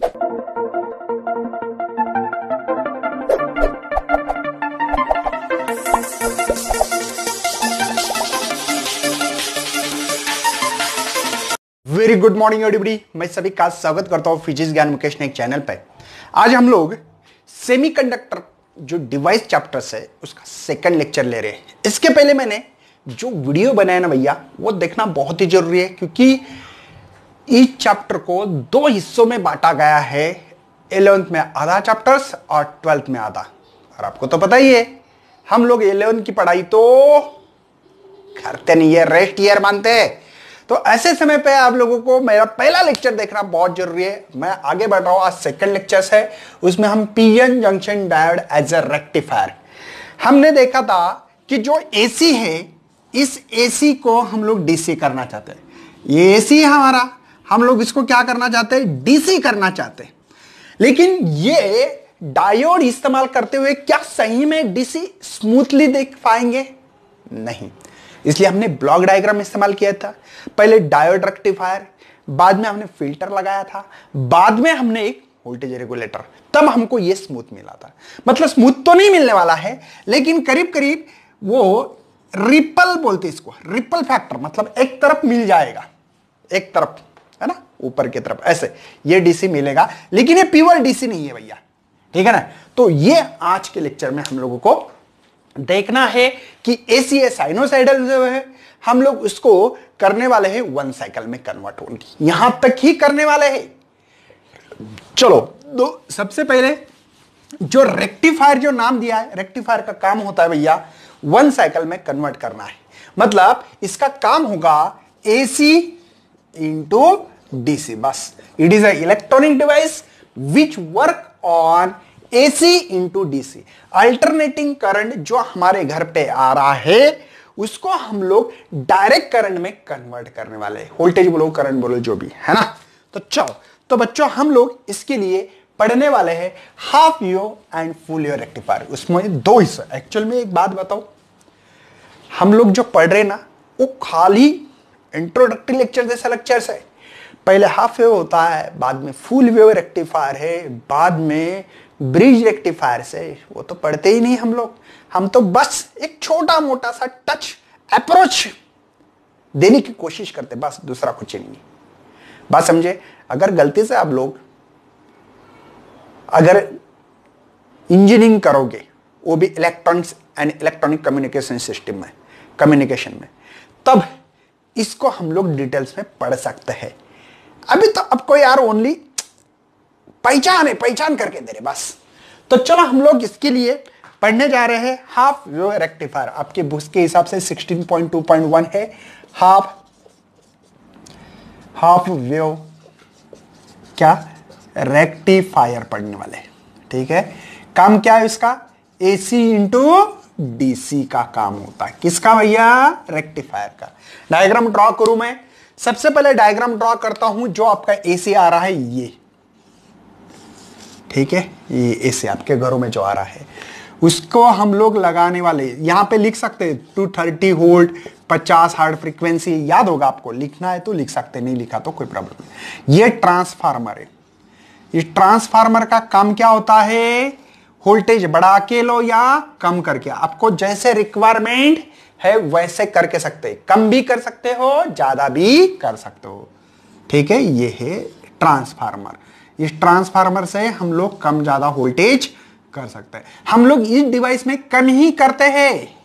Very good morning everybody मैं सभी का स्वागत करता हूँ फिजिक्स ज्ञान मुकेश ने एक चैनल पे। आज हम लोग सेमीकंडक्टर जो डिवाइस चैप्टर्स है, उसका सेकंड लेक्चर ले रहे हैं। इसके पहले मैंने जो वीडियो बनाया ना भैया, वो देखना बहुत ही ज़रूरी है, क्योंकि इस चैप्टर को दो हिस्सों में बांटा गया है। इलेवेंथ में आधा चैप्टर्स और ट्वेल्थ में आधा। और आपको तो पता ही है, हम लोग इलेवेंथ की पढ़ाई तो करते नहीं है रेस्ट ईयर मानते हैं। तो ऐसे समय पे आप लोगों को मेरा पहला लेक्चर देखना बहुत ज़रूरी है। मैं आगे बढ़ रहा हूँ, आज सेकंड लेक्चर है। उसमें हम PN junction diode as a rectifier हमने देखा था कि जो एसी है, इस एसी को हम लोग डीसी करना चाहते हैं। ये एसी है हमारा। हम लोग इसको क्या करना चाहते हैं? डीसी करना चाहते हैं। लेकिन ये डायोड इस्तेमाल करते हुए क्या सही में डीसी स्मूथली देख पाएँगे? नहीं। इसलिए हमने ब्लॉक डायग्राम इस्तेमाल किया था। पहले डायोड रेक्टिफायर बाद में हमने फ़िल्टर लगाया था। बाद में हमने एक वोल्टेज रेगुलेटर तब हमको यह स्मूथ मिला था। मतलब स्मूथ तो नहीं मिलने वाला है, लेकिन करीब करीब वो रिपल बोलते इसको। रिपल फैक्टर मतलब एक तरफ़ मिल जाएगा। एक तरफ़। ऊपर की तरफ़। ऐसे, ये डीसी मिलेगा, लेकिन ये प्योर डीसी नहीं है भैया। ठीक है ना? तो ये आज के लेक्चर में हम लोगों को देखना है कि एसी साइनोसाइडल जो है, हम लोग उसको करने वाले हैं वन साइकिल में कन्वर्ट होगी यहाँ तक ही करने वाले हैं। चलो तो सबसे पहले जो रेक्टिफायर जो नाम दिया है रेक्टिफायर का काम होता है भैया वन साइकिल में कन्वर्ट करना है। मतलब इसका काम होगा AC into DC bus it is electronic device which work on AC into DC alternating current जो हमारे घर पे आ रहा है, उसको हम लोग डायरेक्ट करंट में कन्वर्ट करने वाले वोल्टेज बोलो करंट बोलो, जो भी, है ना? तो चलो तो बच्चों, हम लोग इसके लिए पढ़ने वाले हैं half wave and full wave rectifier उसमें दो हिस्सा। एक्चुअल में एक बात बताओ। हम लोग जो पढ़ रहे ना, वो खाली इंट्रोडक्टरी लेक्चर जैसा लेक्चर है। पहले हाफ़ वेव होता है, बाद में फुल वेव रेक्टिफायर है, बाद में ब्रिज रेक्टिफायर से। वो तो पढ़ते ही नहीं हम लोग। हम तो बस एक छोटा मोटा सा टच अप्रोच देने की कोशिश करते, बस दूसरा कुछ नहीं। बात समझे? अगर गलती से आप लोग अगर इंजीनियरिंग करोगे, वो भी electronics and electronic communication system में कम्युनिकेशन में, तब इसको हम लोग डिटेल्स में पढ़ सकते हैं। अभी तो आपको यार ओनली पहचान है, पहचान करके दे रहे, बस। तो चलो हम लोग इसके लिए पढ़ने जा रहे हैं हाफ़ वेव रेक्टिफायर आपके बुक्स के हिसाब से 16.2.1 है। हाफ़ हाफ़ वेव क्या? रेक्टिफायर पढ़ने वाले, ठीक है? काम क्या है इसका? एसी इंटू डीसी का काम होता है। किसका भैया? रेक्टिफायर का। डायग्राम ड्रॉ करूँ मैं? सबसे पहले डायग्राम ड्रॉ करता हूँ, जो आपका एसी आ रहा है, ये। ठीक है? ये एसी आपके घरों में जो आ रहा है। उसको हम लोग लगाने वाले, यहाँ पे लिख सकते हैं टू थर्टी वोल्ट पचास हार्ड फ्रीक्वेंसी याद होगा आपको, लिखना है तो लिख सकते नहीं लिखा तो कोई प्रॉब्लम नहीं। ये ट्रांसफार्मर है। इस ट्रांसफार्मर का काम क्या होता है? वोल्टेज बढ़ा के लो या कम करके। आपको जैसे रिक्वायरमेंट है, वैसे करके सकते कम भी कर सकते हो, ज़्यादा भी कर सकते हो। ठीक है, ये है ट्रांसफार्मर इस ट्रांसफार्मर से हम लोग कम ज़्यादा वोल्टेज कर सकते हैं। हम लोग इस डिवाइस में कम ही करते हैं।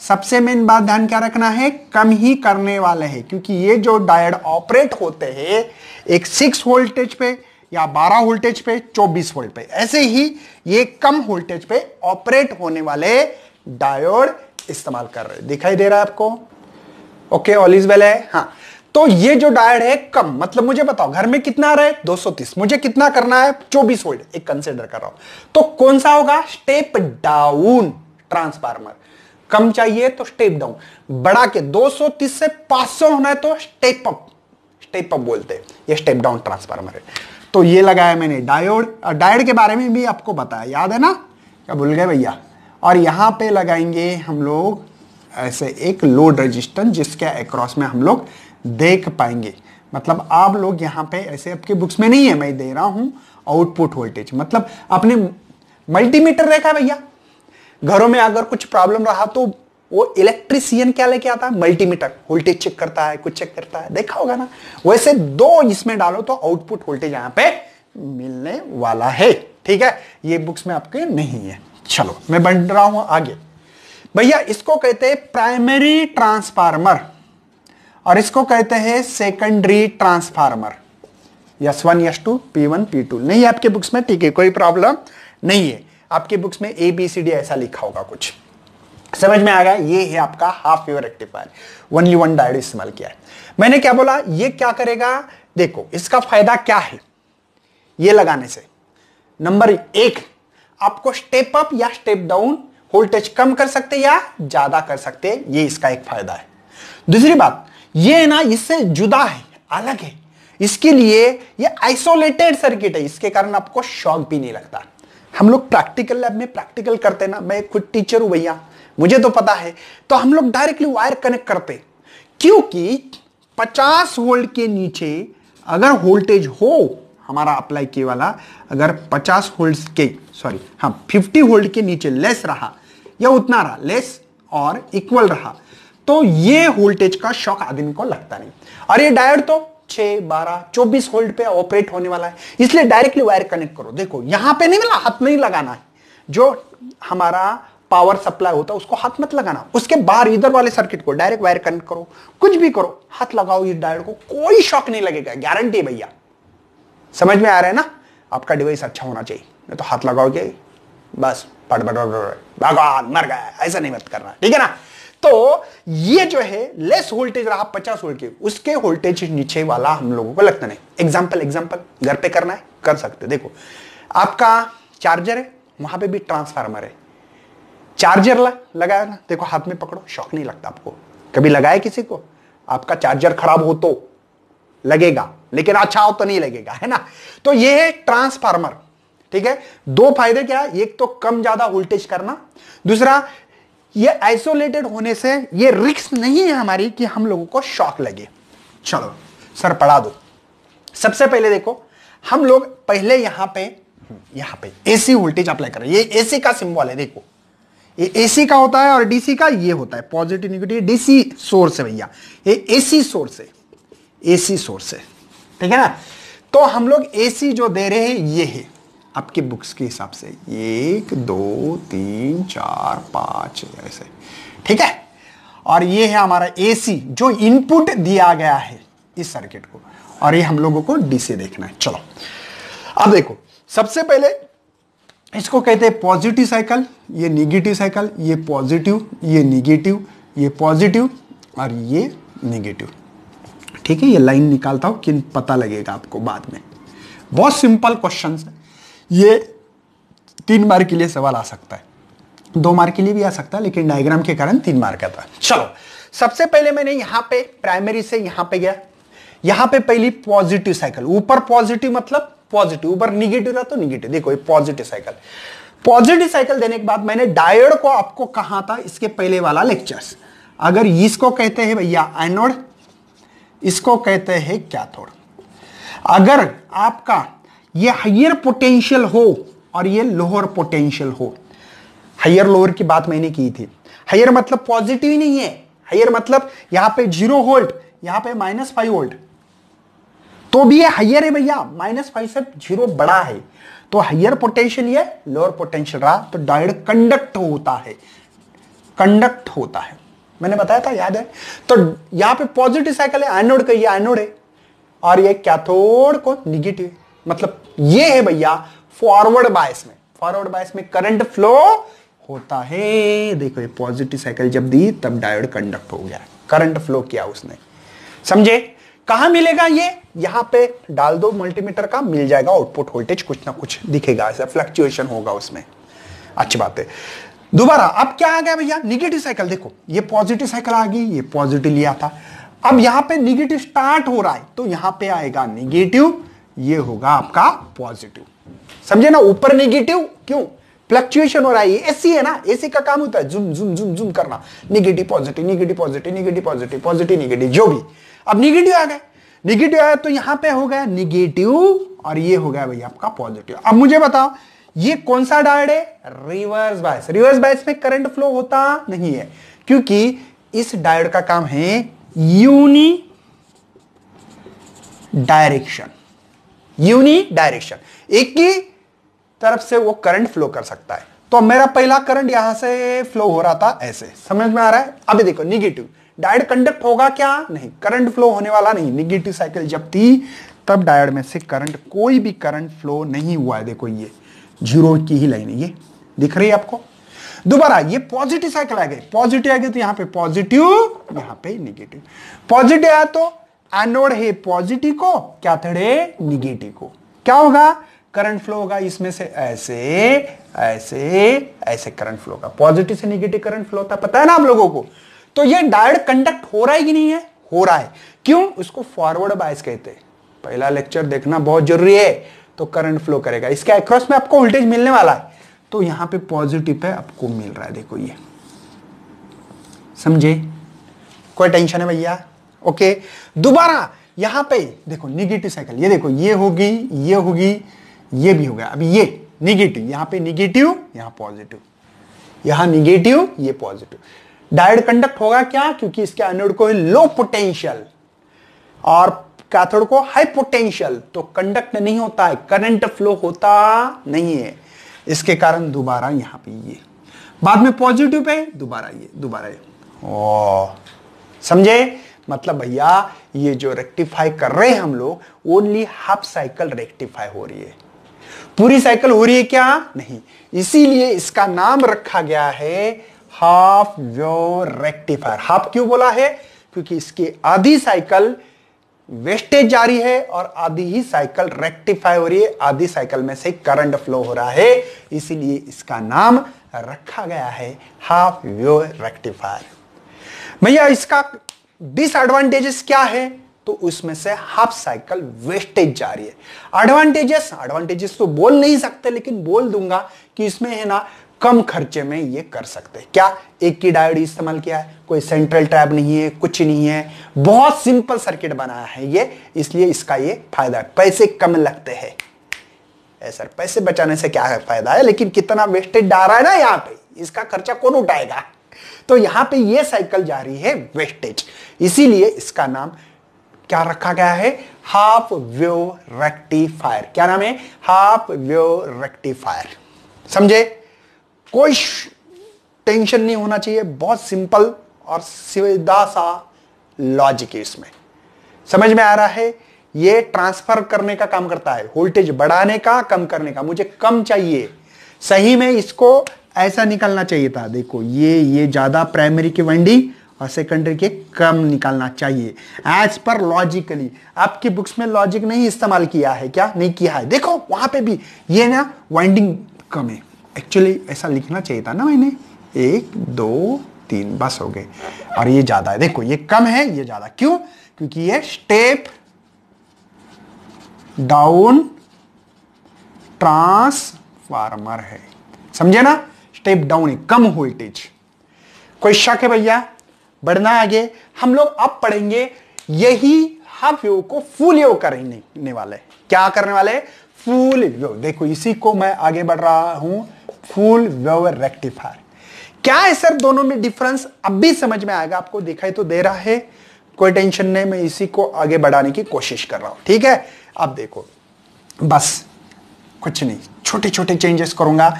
सबसे मेन बात ध्यान क्या रखना है? कम ही करने वाले हैं, क्योंकि ये जो डायड ऑपरेट होते हैं, एक सिक्स वोल्टेज पे या 12 वोल्टेज पे 24 वोल्ट पे। ऐसे ही ये कम वोल्टेज पे ऑपरेट होने वाले डायोड इस्तेमाल कर रहे दिखाई दे रहा है आपको? ओके ऑल इज़ वेल है? हाँ। तो ये जो डायोड है, कम। मतलब मुझे बताओ, घर में कितना आ रहा है? 230 मुझे कितना करना है? 24 वोल्ट। एक कंसिडर कर रहा हूँ। तो कौन सा होगा? स्टेप डाउन ट्रांसफार्मर कम चाहिए तो स्टेप डाउन बढ़ा के 230 से 500 होना है तो स्टेप अप स्टेप अप बोलते हैं। ये स्टेप डाउन ट्रांसफार्मर है। तो ये लगाया मैंने। डायोड डायोड के बारे में भी आपको बताया। याद है ना? क्या भूल गए भैया? और यहाँ पे लगाएँगे हम लोग ऐसे एक लोड रेजिस्टेंस जिसके अक्रॉस में हम लोग देख पाएँगे। मतलब आप लोग यहाँ पे ऐसे आपके बुक्स में नहीं है, मैं दे रहा हूँ आउटपुट वोल्टेज मतलब अपने मल्टीमीटर रखा है भैया? घरों में अगर कुछ प्रॉब्लम रहा तो वो इलेक्ट्रिशियन क्या लेके आता है? मल्टीमीटर वोल्टेज चेक करता है, कुछ चेक करता है। देखा होगा ना? वैसे दो इसमें डालो तो आउटपुट वोल्टेज यहाँ पे मिलने वाला है। ठीक है? ये बुक्स में आपके नहीं है। चलो, मैं बढ़ रहा हूँ आगे। भैया, इसको कहते हैं प्राइमरी ट्रांसफार्मर और इसको कहते हैं secondary transformer S one S two P one P two नहीं, आपके बुक्स में ठीक है, कोई प्रॉब्लम नहीं है। आपके बुक्स में ए बी सी डी ऐसा लिखा होगा कुछ। समझ में आ गया? ये है आपका half wave rectifier only one diode इस्तेमाल किया है। मैंने क्या बोला? ये क्या करेगा? देखो, इसका फ़ायदा क्या है? ये लगाने से। नंबर एक, आपको स्टेप अप या स्टेप डाउन वोल्टेज कम कर सकते या ज़्यादा कर सकते, ये इसका एक फ़ायदा है। दूसरी बात, ये है ना, इससे जुदा है, अलग है। इसके लिए ये आइसोलेटेड सर्किट है। इसके कारण आपको शॉक भी नहीं लगता। हम लोग प्रैक्टिकल लैब में प्रैक्टिकल करते ना। मैं खुद टीचर हूँ भैया। मुझे तो पता है। तो हम लोग डायरेक्टली वायर कनेक्ट करते। क्योंकि 50 वोल्ट के नीचे अगर वोल्टेज हो, हमारा अप्लाई किए वाला, अगर 50 वोल्ट के सॉरी हाँ 50 वोल्ट के नीचे लेस रहा, या उतना रहा लेस और इक्वल रहा तो ये वोल्टेज का शॉक आदमी को लगता नहीं। और ये डायोड तो छह, बारह, चौबीस वोल्ट पे ऑपरेट होने वाला है। इसलिए डायरेक्टली वायर कनेक्ट करो। देखो, यहाँ पे नहीं मिला, हाथ नहीं लगाना है। जो हमारा पावर सप्लाई होता है, उसको हाथ मत लगाना। उसके बाहर इधर वाले सर्किट को डायरेक्ट वायर कनेक्ट करो, कुछ भी करो, हाथ लगाओ इस डायोड को, कोई शॉक नहीं लगेगा गारंटी भैया। समझ में आ रहा है ना? आपका डिवाइस अच्छा होना चाहिए, नहीं तो हाथ लगाओगे, बस पट भगवान, मर गया, ऐसा नहीं मत करना, ठीक है ना? तो ये जो है लेस वोल्टेज रहा 50 वोल्ट के, उसके वोल्टेज नीचे वाला हम लोगों को लगता नहीं। एग्ज़ाम्पल एग्ज़ाम्पल घर पे करना है, कर सकते देखो, आपका चार्जर है, वहाँ पे भी ट्रांसफार्मर है। चार्जर ला, लगाया ना। देखो, हाथ में पकड़ो, शौक नहीं लगता आपको। कभी लगाया किसी को? आपका चार्जर खराब हो तो लगेगा, लेकिन अच्छा हो तो नहीं लगेगा, है ना? तो ये है ट्रांसफार्मर, ठीक है? दो फ़ायदे क्या है? एक तो कम ज़्यादा वोल्टेज करना, दूसरा, ये आइसोलेटेड होने से ये रिक्स नहीं है हमारी कि हम लोगों को शॉक लगे। चलो, सर, पढ़ा दो। सबसे पहले देखो, हम लोग पहले यहाँ पे यहाँ पे एसी वोल्टेज अप्लाई कर रहे हैं। ये एसी का सिंबल है, देखो। ये एसी का होता है और डीसी का ये होता है। पॉजिटिव नेगेटिव डीसी सोर्स है भैया। ये एसी सोर्स है। एसी सोर्स है। ठीक है ना? तो हम लोग एसी जो दे रहे हैं, ये है। आपके बुक्स के हिसाब से। एक, दो, तीन, चार, पाँच, ऐसे। ठीक है? और ये है हमारा एसी जो इनपुट दिया गया है इस सर्किट को। और ये हम लोगों को डीसी देखना है। चलो। अब देखो, सबसे पहले इसको कहते हैं पॉजिटिव साइकिल ये निगेटिव साइकिल ये पॉजिटिव ये निगेटिव ये पॉजिटिव और ये निगेटिव ठीक है, ये लाइन निकालता हूँ कि पता लगेगा आपको बाद में। बहुत सिंपल क्वेश्चन है। ये तीन मार्क के लिए सवाल आ सकता है। दो मार्क के लिए भी आ सकता है, लेकिन डायग्राम के कारण तीन मार्क आता है चलो, सबसे पहले मैंने यहाँ पे प्राइमरी से यहाँ पे गया। यहाँ पे पहली पॉजिटिव साइकिल ऊपर पॉजिटिव मतलब पॉजिटिव ऊपर निगेटिव रहा तो निगेटिव देखो, ये पॉजिटिव साइकिल पॉजिटिव साइकिल देने के बाद मैंने डायोड को आपको कहा था इसके पहले वाला लेक्चर्स अगर इसको कहते हैं भैया एनोड इसको कहते हैं कैथोड अगर आपका ये हाइयर पोटेंशियल हो और ये लोअर पोटेंशियल हो हाइयर लोअर की बात मैंने की थी। हाइयर मतलब पॉजिटिव ही नहीं है। हाइयर मतलब यहाँ पे ज़ीरो वोल्ट यहाँ पे माइनस फाइव वोल्ट तो भी ये हाइयर है भैया माइनस फाइव से ज़ीरो बड़ा है। तो हाइयर पोटेंशियल ये लोअर पोटेंशियल रहा तो डायोड कंडक्ट होता है। कंडक्ट होता है। मैंने बताया था, याद है? तो यहाँ पे पॉजिटिव साइकिल है एनोड का ये एनोड है। और ये कैथोड को निगेटिव मतलब ये है भैया फॉरवर्ड बायस में। फॉरवर्ड बायस में करंट फ्लो होता है। देखो ये पॉजिटिव साइकिल जब दी, तब डायोड कंडक्ट हो गया। करंट फ्लो किया उसने। समझे? कहाँ मिलेगा ये? यहाँ पे डाल दो मल्टीमीटर का, मिल जाएगा आउटपुट वोल्टेज कुछ ना कुछ दिखेगा, ऐसा फ्लक्चुएशन होगा उसमें। अच्छी बात है। दोबारा, अब क्या आ गया भैया? निगेटिव साइकिल देखो, ये पॉजिटिव साइकिल आ गई, ये पॉजिटिव लिया था अब यहाँ पे निगेटिव स्टार्ट हो रहा है तो यहाँ पे आएगा निगेटिव ये होगा आपका पॉजिटिव समझे ना, ऊपर निगेटिव क्यों? फ्लक्चुएशन हो रहा है एसी है ना एसी का काम होता है जुम जुम जुम जुम करना। Negative positive negative positive negative positive positive negative जो भी। अब निगेटिव आ गए। निगेटिव आया तो यहाँ पे हो गया निगेटिव और ये हो गया भैया आपका पॉजिटिव अब मुझे बताओ, ये कौन सा डायोड है? रिवर्स बायस रिवर्स बायस में करंट फ्लो होता नहीं है, क्योंकि इस डायोड का काम है यूनी डायरेक्शन यूनी डायरेक्शन एक ही तरफ़ से वो करंट फ्लो कर सकता है। तो मेरा पहला करंट यहाँ से फ्लो हो रहा था ऐसे। समझ में आ रहा है? अभी देखो निगेटिव डायोड कंडक्ट होगा क्या? नहीं करंट फ्लो होने वाला नहीं। निगेटिव साइकिल जब थी, तब डायोड में से करंट कोई भी करंट फ्लो नहीं हुआ है। देखो ये ज़ीरो की ही लाइन है ये। दिख रही है आपको? दोबारा, ये पॉजिटिव साइकिल आ गई पॉजिटिव आ गई तो यहाँ पे पॉजिटिव यहाँ पे निगेटिव पॉजिटिव आया तो एनोड है पॉजिटिव को कैथोड है निगेटिव को। क्या होगा? करंट फ्लो होगा, इसमें से ऐसे ऐसे ऐसे करंट फ्लो होगा। पॉजिटिव से निगेटिव करंट फ्लो होता पता है ना आप लोगों को? तो ये डायोड कंडक्ट हो रहा है कि नहीं है? हो रहा है। क्यों? उसको फॉरवर्ड बायस कहते हैं। पहला लेक्चर देखना बहुत ज़रूरी है तो करंट फ्लो करेगा। इसके अक्रॉस में आपको वोल्टेज मिलने वाला है। तो यहाँ पे पॉजिटिव पे आपको मिल रहा है। देखो ये। समझे? कोई टेंशन है भैया? ओके दोबारा, यहाँ पे, देखो निगेटिव साइकिल ये देखो, ये होगी ये होगी। ये भी हो गया। अभी ये निगेटिव यहाँ पे निगेटिव यहाँ पॉजिटिव यहाँ निगेटिव ये पॉजिटिव डायोड कंडक्ट होगा क्या? क्योंकि इसके एनोड को लो पोटेंशियल और कैथोड को हाई पोटेंशियल तो कंडक्ट नहीं होता है करंट फ्लो होता नहीं है। इसके कारण दोबारा यहाँ पे ये। बाद में पॉजिटिव पे दोबारा ये दोबारा ये। समझे? मतलब भैया, ये जो रेक्टिफाई कर रहे हैं हम लोग ओनली हाफ़ साइकिल रेक्टिफाई हो रही है। पूरी साइकिल हो रही है क्या? नहीं। इसीलिए इसका नाम रखा गया है हाफ़ व्यो रेक्टिफायर हाफ़ क्यों बोला है? क्योंकि इसकी आधी साइकिल वेस्टेज जारी है और आधी ही साइकिल रेक्टिफाई हो रही है। आधी साइकिल में से करंट फ्लो हो रहा है। इसीलिए इसका नाम रखा गया है हाफ़ व्यू रेक्टिफायर भैया, इसका डिसएडवांटेजेस क्या है? तो उसमें से हाफ़ साइकिल वेस्टेज जा रही है। एडवांटेजेस एडवांटेजेस तो बोल नहीं सकते, लेकिन बोल दूँगा कि इसमें है ना, कम खर्चे में ये कर सकते हैं। क्या एक की डायोड इस्तेमाल किया है? कोई सेंट्रल टैब नहीं है, कुछ नहीं है। बहुत सिंपल सर्किट बनाया है ये, इसलिए इसका ये फ़ायदा है। पैसे कम लगते हैं। सर, पैसे बचाने से क्या है फ़ायदा है? लेकिन कितना वेस्टेज डाल रहा है ना यहाँ पे, इसका खर्चा कौन उठाएगा? तो यहाँ पे ये साइकिल जा रही है वेस्टेज इसीलिए इसका नाम क्या रखा गया है? हाफ़ व्यू रेक्टिफायर क्या नाम है? हाफ़ व्यू रेक्टिफायर समझे? कोई टेंशन नहीं होना चाहिए। बहुत सिंपल और सीधा सा लॉजिक है इसमें। समझ में आ रहा है? ये ट्रांसफ़र करने का काम करता है। वोल्टेज बढ़ाने का, कम करने का। मुझे कम चाहिए। सही में इसको ऐसा निकलना चाहिए था। देखो, ये ये ज़्यादा प्राइमरी की वाइंडिंग और सेकेंडरी के कम निकालना चाहिए। एज पर लॉजिकली आपकी बुक्स में लॉजिक नहीं इस्तेमाल किया है क्या? नहीं किया है। देखो, वहाँ पे भी ये ना वाइंडिंग कम है। एक्चुअली ऐसा लिखना चाहिए था ना मैंने। एक, दो, तीन, बस हो गए। और ये ज़्यादा है। देखो, ये कम है, ये ज़्यादा। क्यों? क्योंकि ये स्टेप डाउन ट्रांसफार्मर है। समझे ना? स्टेप डाउन है, कम वोल्टेज कोई शक है भैया? बढ़ना आगे। हम लोग अब पढ़ेंगे, यही हाफ़ योग को फुल योग करने वाले। क्या करने वाले? फुल योग देखो, इसी को मैं आगे बढ़ रहा हूँ। Full wave rectifier. क्या है सर, दोनों में डिफरेंस अब भी समझ में आएगा, आपको दिखाई तो दे रहा है। कोई टेंशन नहीं, मैं इसी को आगे बढ़ाने की कोशिश कर रहा हूँ। ठीक है? अब देखो, बस, कुछ नहीं। छोटे छोटे चेंजेस करूँगा।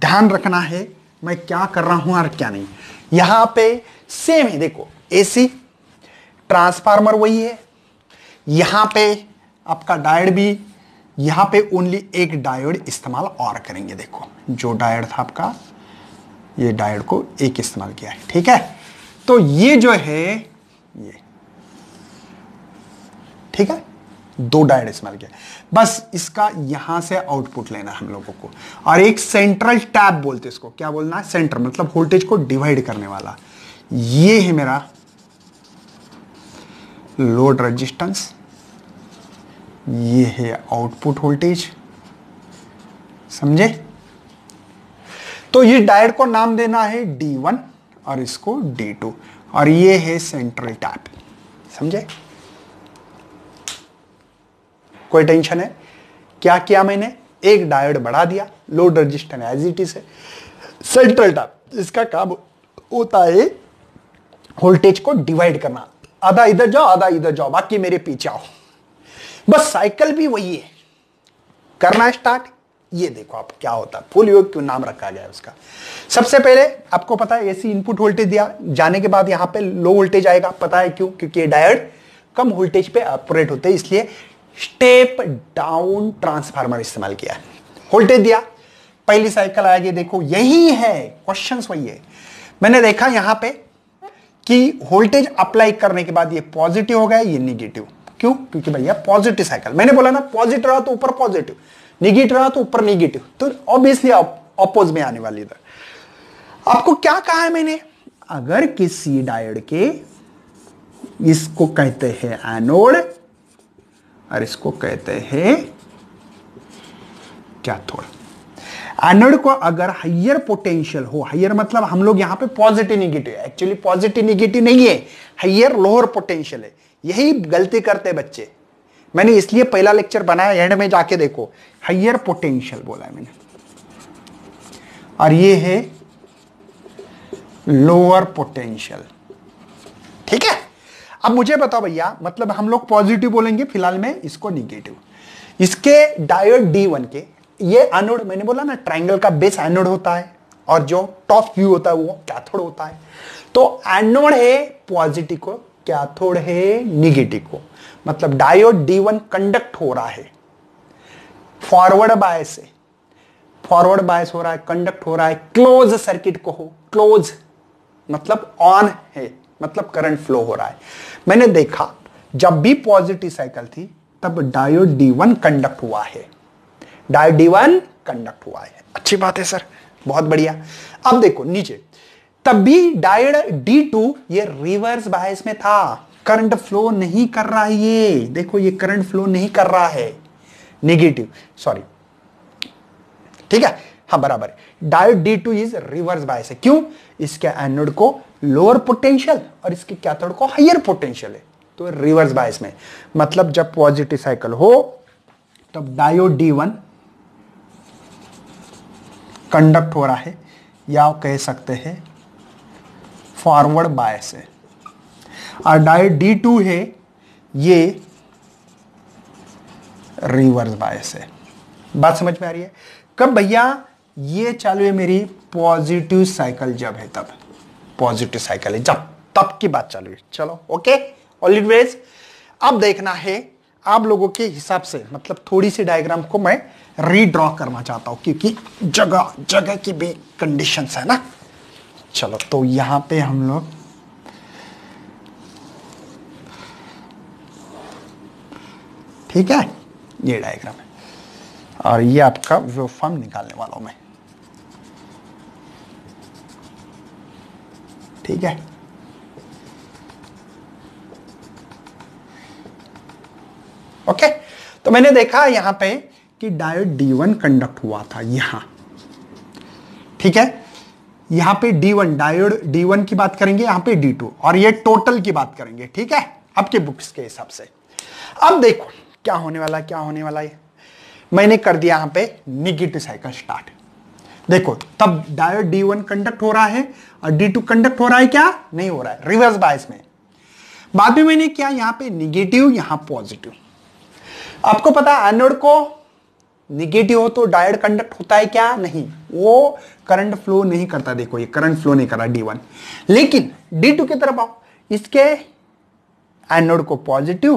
ध्यान रखना है मैं क्या कर रहा हूँ और क्या नहीं। यहाँ पे सेम है, देखो एसी ट्रांसफार्मर वही है। यहाँ पे आपका डायोड भी, यहाँ पे ओनली एक डायोड इस्तेमाल और करेंगे, देखो। जो डायोड था आपका, ये डायोड को एक इस्तेमाल किया है, ठीक है? तो ये जो है, ये, ठीक है? दो डायोड इस्तेमाल किया बस इसका यहाँ से आउटपुट लेना हम लोगों को। और एक सेंट्रल टैब बोलते इसको। क्या बोलना है? सेंटर मतलब वोल्टेज को डिवाइड करने वाला। ये है मेरा लोड रेजिस्टेंस ये है आउटपुट वोल्टेज समझे? तो ये डायड को नाम देना है D1 और इसको D2 और ये है सेंट्रल टैप समझे? कोई टेंशन है? क्या किया मैंने? एक डायोड बढ़ा दिया load resistor as it is है। सेंट्रल टैप इसका काम होता है वोल्टेज को डिवाइड करना। आधा इधर जाओ, आधा इधर जाओ, बाकी मेरे पीछे आओ। बस साइकिल भी वही है। करना स्टार्ट ये देखो आप क्या होता है। फुल योग क्यों नाम रखा गया उसका? सबसे पहले आपको पता है ऐसी इनपुट वोल्टेज दिया। जाने के बाद यहाँ पे लो वोल्टेज आएगा। पता है क्यों? क्योंकि ये डायोड कम वोल्टेज पे ऑपरेट होते हैं, इसलिए स्टेप डाउन ट्रांसफार्मर इस्तेमाल किया है। वोल्टेज दिया। पहली साइकिल आएगी देखो, यही है। क्वेश्चन वही है। मैंने देखा यहाँ पे कि वोल्टेज अप्लाई करने के बाद ये पॉजिटिव हो गया, ये निगेटिव। क्यों? क्योंकि भैया, पॉजिटिव साइकिल। मैंने बोला ना, पॉजिटिव रहा तो ऊपर पॉजिटिव। निगेटिव रहा तो ऊपर निगेटिव। तो ऑब्वियसली ऑपोज में आने वाली इधर। आपको क्या कहा है मैंने? अगर किसी डायोड के, इसको कहते हैं एनोड और इसको कहते हैं कैथोड एनोड को अगर हाइयर पोटेंशियल हो हाइयर मतलब हम लोग यहाँ पे positive negative actually positive negative नहीं है हाइयर लोअर पोटेंशियल है। यही गलती करते हैं बच्चे। मैंने इसलिए पहला लेक्चर बनाया एंड में जाके देखो। हाइयर पोटेंशियल बोला है मैंने। और ये है लोअर पोटेंशियल अब मुझे बताओ भैया मतलब हम लोग पॉजिटिव बोलेंगे, फ़िलहाल में इसको निगेटिव इसके डायोड डी वन के, ये एनोड मैंने बोला ना ट्रायंगल का बेस एनोड होता है, और जो टॉप व्यू होता है, वो कैथोड होता है. तो एनोड है पॉजिटिव को कैथोड है निगेटिव को. मतलब डायोड डी वन कंडक्ट हो रहा है. फॉरवर्ड बायस से फॉरवर्ड बायस हो रहा है कंडक्ट हो रहा है क्लोज सर्किट को हो क्लोज मतलब ऑन है. मतलब करंट फ्लो हो रहा है। मैंने देखा, जब भी पॉजिटिव साइकिल थी, तब डायोड डी वन कंडक्ट हुआ है। डायोड डी वन कंडक्ट हुआ है। अच्छी बात है सर बहुत बढ़िया। अब देखो, नीचे। तब भी डायोड डी टू ये रिवर्स बायस में था। करंट फ्लो नहीं कर रहा है ये। देखो, ये करंट फ्लो नहीं कर रहा है। नेगेटिव सॉरी ठीक है? हाँ बराबर diode D two is reverse bias है। क्यों? इसके एनोड को लोअर पोटेंशियल और इसके कैथोड को हाइयर पोटेंशियल है। तो रिवर्स बायस में। मतलब जब पॉजिटिव साइकिल हो, तब डायोड डी वन कंडक्ट हो रहा है, या कह सकते हैं फॉरवर्ड बायस है। और डायोड डी टू है, ये रिवर्स बायस है। बात समझ में आ रही है? कब भैया? ये चालू है मेरी पॉजिटिव साइकिल जब है तब। पॉजिटिव साइकिल है। जब तब की बात चालू है चलो ओके ऑलवेज अब देखना है, आप लोगों के हिसाब से मतलब थोड़ी सी डायग्राम को मैं रीड्रॉ करना चाहता हूँ, क्योंकि जगह जगह की भी कंडीशंस है ना? चलो तो यहाँ पे हम लोग ठीक है? ये डायग्राम है। और ये आपका वो फॉर्म निकालने वाला हूँ मैं। ठीक है। ओके तो मैंने देखा यहाँ पे कि डायोड डी वन कंडक्ट हुआ था यहाँ। ठीक है? यहाँ पे डी1 डायोड डी1 की बात करेंगे, यहाँ पे डी2 और ये टोटल की बात करेंगे, ठीक है? आपके बुक्स के हिसाब से। अब देखो, क्या होने वाला, क्या होने वाला है मैंने कर दिया यहाँ पे निगेटिव साइकिल स्टार्ट देखो, तब डायोड डी1 कंडक्ट हो रहा है और डी2 कंडक्ट हो रहा है क्या? नहीं हो रहा है। रिवर्स बायस में। बाद में मैंने क्या यहाँ पे निगेटिव यहाँ पॉजिटिव आपको पता है एनोड को निगेटिव हो तो डायोड कंडक्ट होता है क्या? नहीं। वो करंट फ्लो नहीं करता। देखो, ये करंट फ्लो नहीं कर रहा डी वन लेकिन डी टू की तरफ़ आओ। इसके एनोड को पॉजिटिव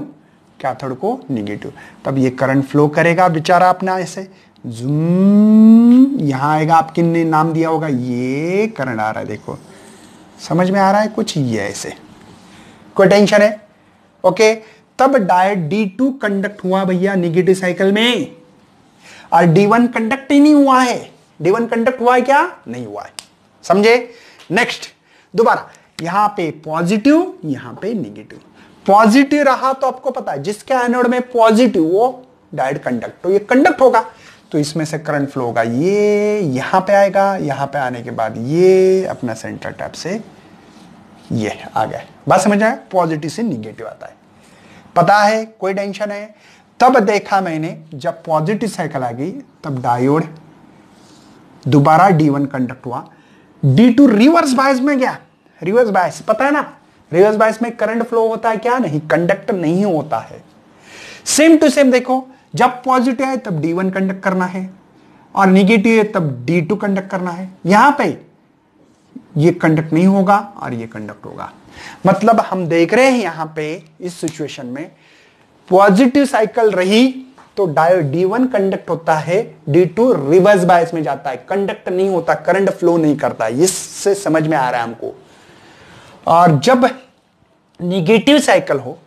कैथोड को निगेटिव तब ये करंट फ्लो करेगा बेचारा अपना ऐसे। यहाँ आएगा आपके ने नाम दिया होगा, ये करंट आ रहा है, देखो। समझ में आ रहा है कुछ? ये ऐसे। कोई टेंशन है? ओके, तब डायट डी टू कंडक्ट हुआ भैया निगेटिव साइकिल में। और डी वन कंडक्ट ही नहीं हुआ है। डी वन कंडक्ट हुआ है क्या? नहीं हुआ है। समझे? नेक्स्ट, दोबारा। यहाँ पे पॉजिटिव, यहाँ पे निगेटिव। पॉजिटिव रहा तो आपको पता है, जिसके एनोड में पॉजिटिव वो डायट कंडक्ट। तो ये कंडक्ट होगा। तो इसमें से करंट फ्लो होगा। ये यहाँ पे आएगा, यहाँ पे आने के बाद ये अपना सेंटर टैप से ये आ गया। बात समझ आए पॉजिटिव से निगेटिव आता है। पता है, कोई टेंशन है? तब देखा मैंने, जब पॉजिटिव साइकिल आ गई, तब डायोड दोबारा डी वन कंडक्ट हुआ। डी टू रिवर्स बायस में गया। रिवर्स बायस पता है ना? रिवर्स बायस में करंट फ्लो होता है क्या? नहीं कंडक्टर नहीं होता है। सेम टू सेम देखो जब पॉजिटिव है, तब डी वन कंडक्ट करना है। और निगेटिव है, तब डी टू कंडक्ट करना है। यहाँ पे ये कंडक्ट नहीं होगा और ये कंडक्ट होगा। मतलब हम देख रहे हैं यहाँ पे इस सिचुएशन में पॉजिटिव साइकिल रही तो डायो डी वन कंडक्ट होता है डी टू रिवर्स बायस में जाता है। कंडक्ट नहीं होता करंट फ्लो नहीं करता। इससे समझ में आ रहा है हमको। और जब निगेटिव साइकिल हो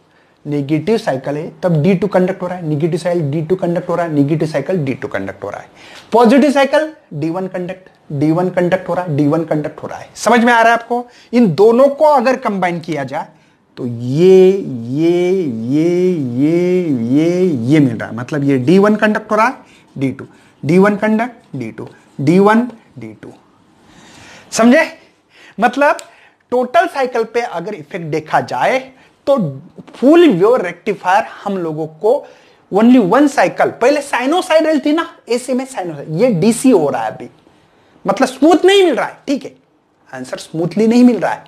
निगेटिव साइकिल है, तब डी टू कंडक्ट हो रहा है। Negative cycle D two conduct हो रहा है। Negative cycle D two conduct हो रहा है। Positive cycle D one conduct D one conduct हो रहा है। डी वन कंडक्ट हो रहा है। समझ में आ रहा है आपको? इन दोनों को अगर कंबाइन किया जाए तो ये ये ये ये ये ये मिल रहा है। मतलब ये डी वन कंडक्ट हो रहा है D two D one conduct D two D one D two समझे? मतलब टोटल साइकिल पे अगर इफ़ेक्ट देखा जाए तो फुल वेव रेक्टिफायर हम लोगों को ओनली वन साइकिल पहले साइनोसाइडल थी ना एसी में साइनोसाइड ये डीसी हो रहा है अभी। मतलब स्मूथ नहीं मिल रहा है, ठीक है? आंसर स्मूथली नहीं मिल रहा है।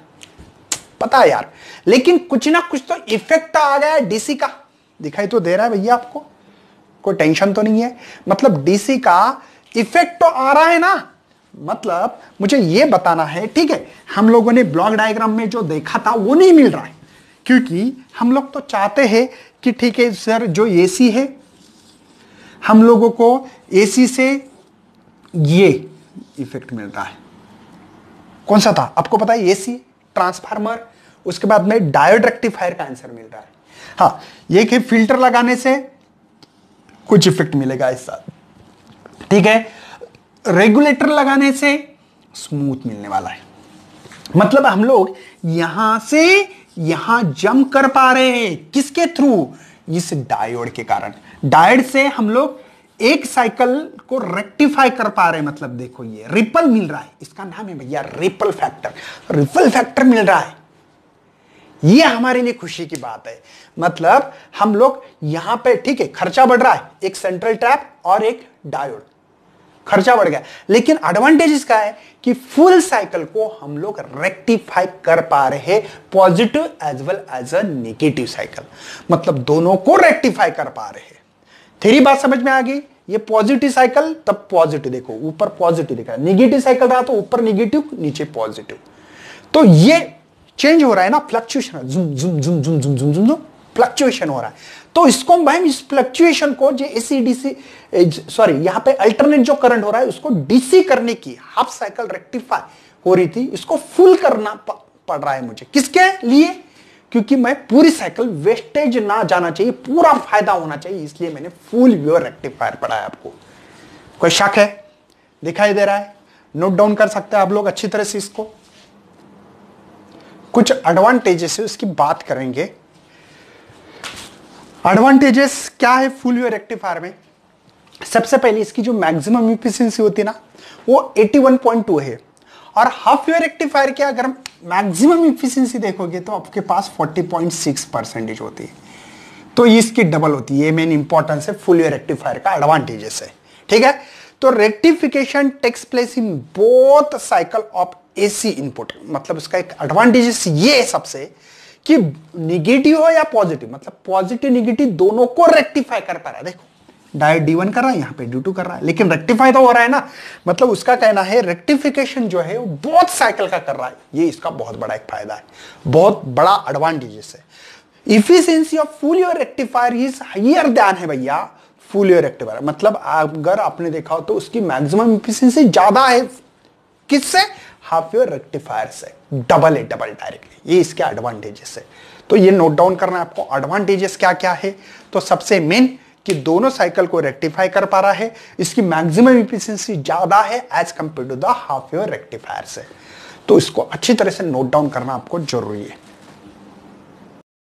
पता है यार। लेकिन कुछ ना कुछ तो इफ़ेक्ट आ गया है डीसी का। दिखाई तो दे रहा है भैया आपको। कोई टेंशन तो नहीं है। मतलब डीसी का इफ़ेक्ट तो आ रहा है ना। मतलब मुझे यह बताना है, ठीक है? हम लोगों ने ब्लॉक डायग्राम में जो देखा था, वो नहीं मिल रहा है। क्योंकि हम लोग तो चाहते हैं कि ठीक है सर, जो एसी है, हम लोगों को एसी से ये इफ़ेक्ट मिल रहा है। कौन सा था? आपको पता है एसी ट्रांसफार्मर उसके बाद में डायोड रेक्टिफायर का आंसर मिल रहा है। हाँ ये कि फ़िल्टर लगाने से कुछ इफ़ेक्ट मिलेगा इस साथ ठीक है रेगुलेटर लगाने से स्मूथ मिलने वाला है। मतलब हम लोग यहाँ से यहाँ जम कर पा रहे हैं। किसके थ्रू? इस डायोड के कारण। डायोड से हम लोग एक साइकिल को रेक्टिफाई कर पा रहे हैं। मतलब देखो, ये रिपल मिल रहा है। इसका नाम है भैया रिपल फैक्टर। रिपल फैक्टर मिल रहा है। ये हमारे लिए खुशी की बात है। मतलब हम लोग यहाँ पे, ठीक है, खर्चा बढ़ रहा है। एक सेंट्रल टैप और एक डायोड। खर्चा बढ़ गया। लेकिन एडवांटेज इसका है कि फुल साइकिल को हम लोग रेक्टिफाई कर पा रहे हैं positive as well as a negative cycle मतलब दोनों को रेक्टिफाई कर पा रहे। हैं तेरी बात समझ में आ गई? ये पॉजिटिव साइकिल तब पॉजिटिव देखो, ऊपर पॉजिटिव दिखा निगेटिव साइकिल रहा तो ऊपर निगेटिव नीचे पॉजिटिव तो ये चेंज हो रहा है ना फ्लक्चुएशन जुम zoom zoom zoom zoom zoom zoom जुम फ्लक्चुएशन हो रहा है। तो इसको मैम इस फ्लक्चुएशन को जो एसी डीसी सॉरी यहाँ पे अल्टरनेट जो करंट हो रहा है, उसको डीसी करने की हाफ़ साइकिल रेक्टिफाई हो रही थी, इसको फुल करना पड़ रहा है मुझे। किसके लिए? क्योंकि मैं पूरी साइकिल वेस्टेज ना जाना चाहिए, पूरा फ़ायदा होना चाहिए, इसलिए मैंने फुल व्यूअर रेक्टिफायर पढ़ाया आपको। कोई शक है? दिखाई दे रहा है? नोट डाउन कर सकते हैं आप लोग अच्छी तरह से इसको। कुछ एडवांटेजेस है उसकी बात करेंगे। एडवांटेजेस क्या है फुल व्यूअर रेक्टिफायर में? सबसे पहले इसकी जो मैक्सिमम इफिशियंसी होती है ना, वो 81.2 है। और हाफ़ वेयर रेक्टिफायर की अगर मैक्सिमम इफिशियंसी देखोगे तो आपके पास 40.6 परसेंटेज होती है। तो इसकी डबल होती है। ये मेन इंपॉर्टेंस है फुल वेयर रेक्टिफायर का एडवांटेजेस है। ठीक है? तो rectification takes place in both cycle of AC input मतलब उसका एक एडवांटेजेस ये सबसे कि निगेटिव हो या पॉजिटिव मतलब पॉजिटिव निगेटिव दोनों को रेक्टिफाई कर पा रहा। है देखो डायट डी वन कर रहा है, यहाँ पे डी टू कर रहा है, लेकिन रेक्टिफाई तो हो रहा है ना। मतलब उसका कहना है रेक्टिफिकेशन जो है, वो बहुत साइकिल का कर रहा है। ये इसका बहुत बड़ा एक फ़ायदा है। बहुत बड़ा एडवांटेजेस है efficiency of full wave rectifier is higher than है भैया फुल योर रेक्टिफायर मतलब अगर आपने देखा हो तो उसकी मैक्सिमम इफिशियंसी ज़्यादा है। किससे? हाफ़ योर रेक्टिफायर से डबल है डबल डायरेक्टली ये इसके एडवांटेजेस है। तो ये नोट डाउन करना आपको एडवांटेजेस क्या क्या है? तो सबसे मेन कि दोनों साइकिल को रेक्टिफाई कर पा रहा है, इसकी मैक्सिमम इफिशियंसी ज़्यादा है as compare to the half wave rectifier से। तो इसको अच्छी तरह से नोट डाउन करना आपको ज़रूरी है।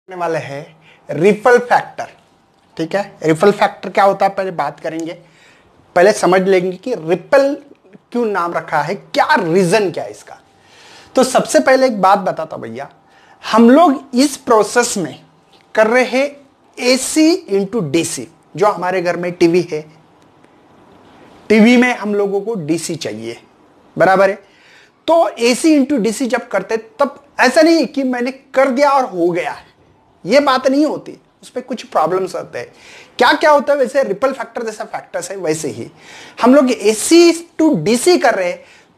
वाले है रिपल फैक्टर ठीक है? रिपल फैक्टर क्या होता है? पहले बात करेंगे। पहले समझ लेंगे कि रिपल क्यों नाम रखा है? क्या रीजन क्या है इसका? तो सबसे पहले एक बात बताता भैया। हम लोग इस प्रोसेस में कर रहे हैं एसी इंटू डीसी जो हमारे घर में टीवी है। टीवी में हम लोगों को डीसी चाहिए। बराबर है? तो एसी इंटू डीसी जब करते, तब ऐसा नहीं कि मैंने कर दिया और हो गया है। ये बात नहीं होती। उस पर कुछ प्रॉब्लम्स आते हैं। क्या क्या होता है? वैसे रिपल फैक्टर जैसा फैक्टर्स है, वैसे ही। हम लोग एसी टू डीसी कर रहे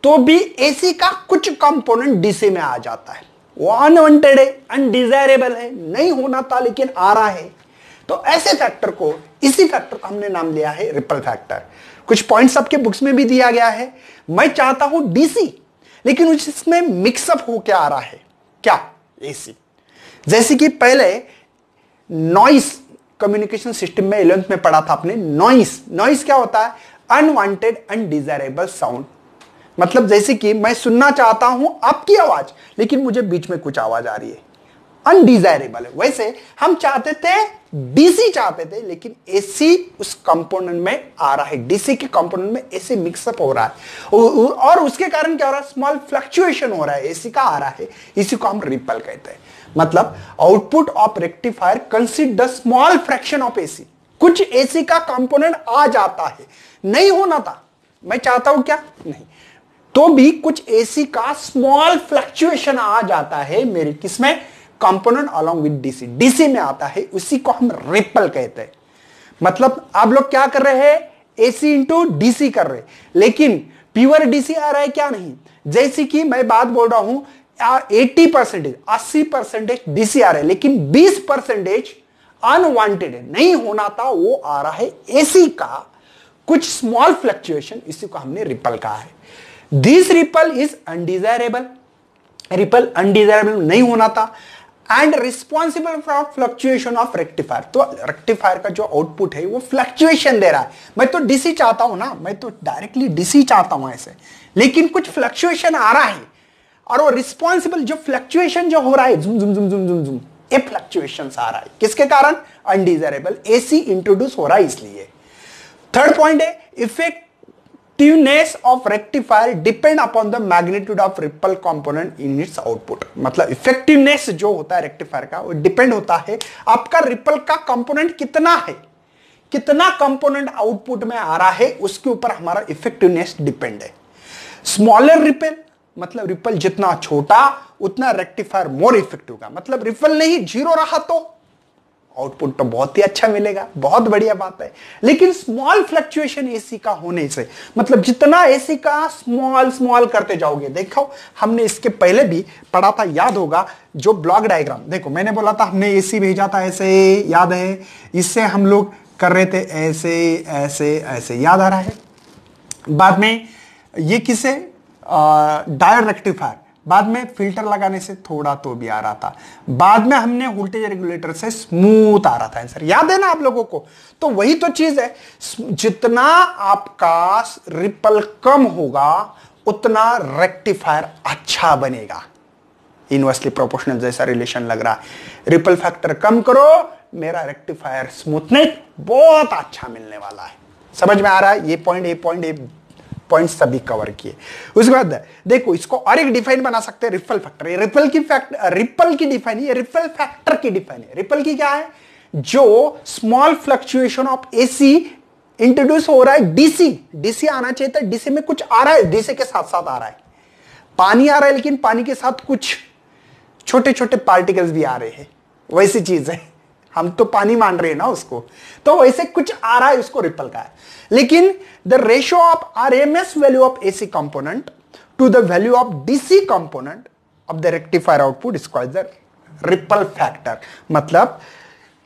तो भी एसी का कुछ कंपोनेंट डीसी में आ जाता है। वो अनवांटेड है अनडिजायरेबल है, नहीं होना था, लेकिन आ रहा है। तो ऐसे फैक्टर को, इसी फैक्टर को हमने नाम लिया है रिपल फैक्टर कुछ पॉइंट्स आपके बुक्स में भी दिया गया है। मैं चाहता हूँ डीसी लेकिन उसमें मिक्सअप हो क्या आ रहा है? क्या? एसी जैसे कि पहले नॉइस कम्युनिकेशन सिस्टम में इलेवंथ में पढ़ा था आपने। नॉइस नॉइस क्या होता है? अनवांटेड अनडिजायरेबल साउंड मतलब जैसे कि मैं सुनना चाहता हूँ आपकी आवाज़, लेकिन मुझे बीच में कुछ आवाज़ आ रही है। अनडिजायरेबल है वैसे हम चाहते थे डीसी चाहते थे, लेकिन एसी उस कंपोनेंट में आ रहा है। डीसी के कंपोनेंट में एसी मिक्सअप हो रहा है। और उसके कारण क्या हो रहा है? स्मॉल फ्लक्चुएशन हो रहा है। एसी का आ रहा है। इसी को हम रिपल कहते हैं। मतलब output of rectifier consider small fraction of AC कुछ एसी का कंपोनेंट आ जाता है। नहीं होना था। मैं चाहता हूँ क्या? नहीं। तो भी कुछ एसी का स्मॉल फ्लक्चुएशन आ जाता है मेरे किसमें? Component along with DC DC में आता है। उसी को हम रिपल कहते हैं। मतलब आप लोग क्या कर रहे हैं? एसी इंटू डीसी कर रहे लेकिन प्योर डीसी आ रहा है क्या नहीं? जैसे कि मैं बात बोल रहा हूँ एटी परसेंटेज अस्सी परसेंटेज डीसी आ रहा है, लेकिन बीस परसेंटेज अनवांटेड है। नहीं होना था, वो आ रहा है एसी का। कुछ स्मॉल फ्लक्चुएशन इसी को हमने रिपल कहा है। This ripple is undesirable ripple undesirable नहीं होना था। And responsible for fluctuation of rectifier तो रेक्टिफायर का जो आउटपुट है, वो फ्लक्चुएशन दे रहा है। मैं तो डीसी चाहता हूँ ना, मैं तो डायरेक्टली डीसी चाहता हूँ ऐसे। लेकिन कुछ फ्लक्चुएशन आ रहा है। और वो रिस्पॉन्सिबल जो फ्लक्चुएशन जो हो रहा है जुम जुम जुम जुम जुम जुम ये फ्लक्चुएशन आ रहा है। किसके कारण? अनडिजायरेबल एसी इंट्रोड्यूस हो रहा है इसलिए। थर्ड पॉइंट है effect effectiveness of rectifier depend upon the magnitude of ripple component in its output. मतलब इफेक्टिवनेस जो होता है रेक्टिफायर का, वो डिपेंड होता है आपका रिपल का कंपोनेंट कितना है। कितना कंपोनेंट आउटपुट में आ रहा है, उसके ऊपर हमारा इफेक्टिवनेस डिपेंड है। स्मॉलर रिपल मतलब रिपल जितना छोटा, उतना रेक्टिफायर मोर इफ़ेक्टिव का मतलब रिपल नहीं ज़ीरो रहा तो। आउटपुट तो बहुत ही अच्छा मिलेगा, बहुत बढ़िया बात है। लेकिन स्मॉल फ्लक्चुएशन एसी का होने से मतलब जितना एसी का स्मॉल स्मॉल करते जाओगे, देखो, हमने इसके पहले भी पढ़ा था, याद होगा, जो ब्लॉक डायग्राम देखो, मैंने बोला था, हमने एसी भेजा था, ऐसे, याद है? इससे हम लोग कर रहे थे ऐसे ऐसे ऐसे, याद आ रहा है? बाद में ये किसे डायर रेक्टिफायर बाद में फ़िल्टर लगाने से थोड़ा तो भी आ रहा था। बाद में हमने वोल्टेज रेगुलेटर से स्मूथ आ रहा था आंसर याद है ना आप लोगों को? तो वही तो चीज़ है। जितना आपका रिपल कम होगा, उतना रेक्टिफायर अच्छा बनेगा। इनवर्सली प्रोपोर्शनल जैसा रिलेशन लग रहा है। रिपल फैक्टर कम करो, मेरा रेक्टिफायर स्मूथनेस बहुत अच्छा मिलने वाला है। समझ में आ रहा है? ये पॉइंट ये पॉइंट ये पॉइंट सभी कवर किए। उसके बाद देखो, इसको और एक डिफाइन बना सकते हैं रिपल फैक्टर ये रिपल की फैक्ट रिपल की डिफाइन ये रिपल फैक्टर की डिफाइन है। रिपल की क्या है? जो small fluctuation of AC introduce हो रहा है डीसी डीसी आना चाहिए था। डीसी में कुछ आ रहा है डीसी के साथ साथ आ रहा है। पानी आ रहा है, लेकिन पानी के साथ कुछ छोटे छोटे पार्टिकल्स भी आ रहे हैं। वैसी चीज़ है। हम तो पानी मान रहे हैं ना उसको। तो वैसे कुछ आ रहा है, उसको रिपल का है। लेकिन the ratio of R M S value of AC component to the value of DC component of the rectifier output is called the ripple factor मतलब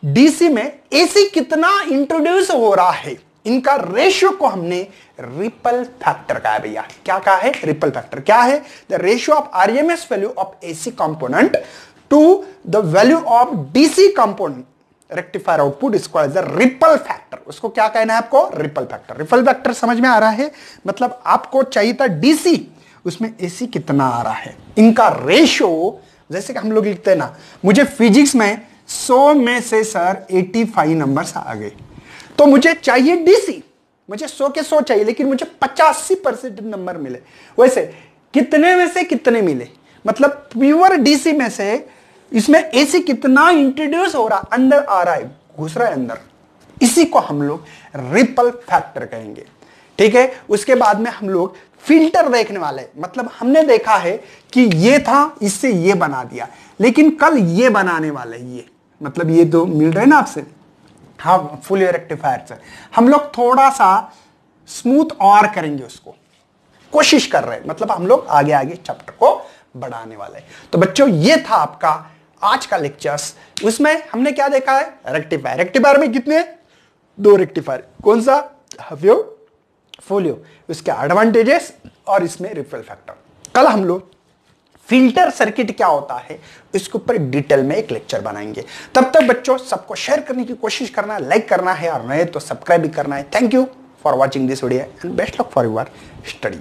डीसी में एसी कितना इंट्रोड्यूस हो रहा है, इनका रेशियो को हमने रिपल फैक्टर कहा भैया। क्या कहा है? रिपल फैक्टर क्या है? The ratio of RMS value of AC component to the value of DC component rectifier output इसको एज अ रिपल फैक्टर उसको क्या कहना है आपको? रिपल फैक्टर रिपल फैक्टर समझ में आ रहा है? मतलब आपको चाहिए था डीसी उसमें एसी कितना आ रहा है? इनका रेशियो जैसे कि हम लोग लिखते हैं ना, मुझे फिजिक्स में 100 में से सर 85 नंबर्स आ गए। तो मुझे चाहिए डीसी मुझे 100 के 100 चाहिए, लेकिन मुझे पचासी परसेंट नंबर मिले। वैसे, कितने में से कितने मिले? मतलब प्योर डीसी में से इसमें एसी कितना इंट्रोड्यूस हो रहा, अंदर आ रहा है, घुस रहा है अंदर। इसी को हम लोग रिपल फैक्टर कहेंगे। ठीक है? उसके बाद में हम लोग फ़िल्टर देखने वाले मतलब हमने देखा है कि ये था, इससे ये बना दिया। लेकिन कल ये बनाने वाले ये। मतलब ये तो मिल रहे ना आपसे? हाँ फुल रेक्टिफायर से हम लोग थोड़ा सा स्मूथ और करेंगे उसको। कोशिश कर रहे हैं। मतलब हम लोग आगे आगे चैप्टर को बढ़ाने वाले तो बच्चों, ये था आपका आज का लेक्चर्स उसमें हमने क्या देखा है? रेक्टिफायर रेक्टिफायर में कितने? दो रेक्टिफायर कौन सा? हफ्यो फोलियो उसके एडवांटेजेस और इसमें रिफिल फैक्टर कल हम लोग फ़िल्टर सर्किट क्या होता है? इसके ऊपर डिटेल में एक लेक्चर बनाएँगे. तब तक बच्चों, सबको शेयर करने की कोशिश करना है लाइक करना है, और नए तो सब्सक्राइब भी करना है. Thank you for watching this video and best luck for your study